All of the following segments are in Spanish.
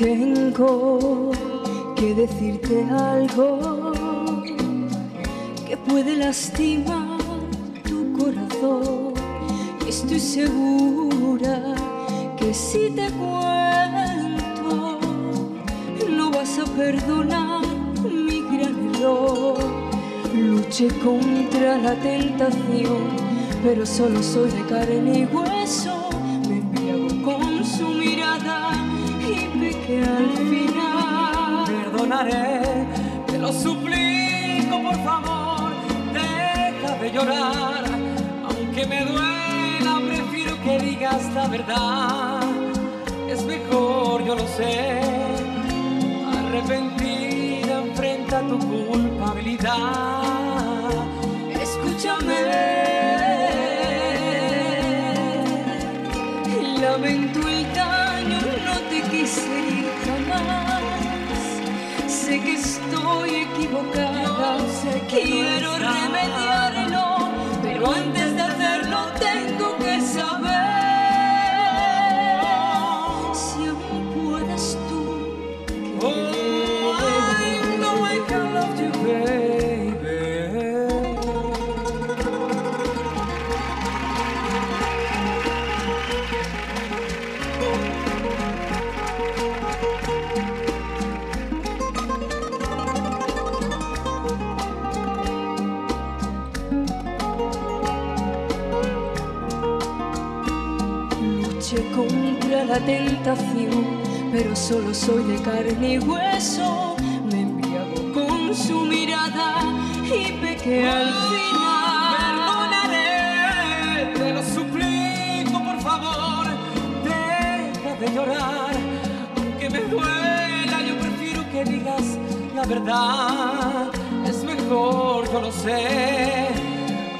tengo que decirte algo que puede lastimar tu corazón. Estoy segura que si te cuento no vas a perdonar mi gran error. Luché contra la tentación, pero solo soy de carne y hueso. Me embriago con su mirada y pequé al final. Perdonaré, te lo suplico por favor, deja de llorar, aunque me duela, prefiero que digas la verdad. Es mejor, yo lo sé, arrepentida enfrenta tu culpabilidad. Escúchame, lamento el te quise ir jamás. Sé que estoy equivocada, quiero remediarlo, pero antes Luché contra la tentación, pero solo soy de carne y hueso. Me embriago con su mirada y pequé al final. Perdonaré, te lo suplico, por favor, deja de llorar, aunque me duela, yo prefiero que digas la verdad. Es mejor, yo lo sé,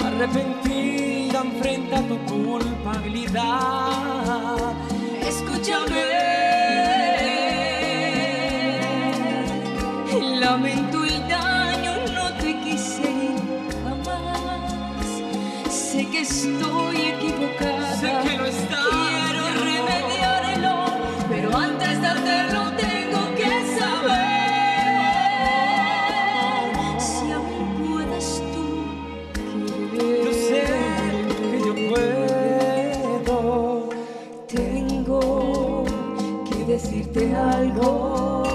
arrepentida enfrenta tu culpabilidad. Escúchame, lamento el daño, no te quise jamás. Sé que estoy equivocada, decirte algo.